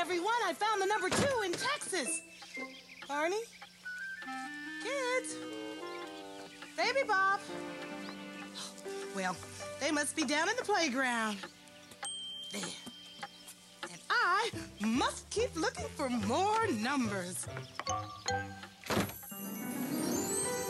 everyone. I found the number two in Texas. Barney? Kids? Baby Bop? Well, they must be down in the playground. There. And I must keep looking for more numbers.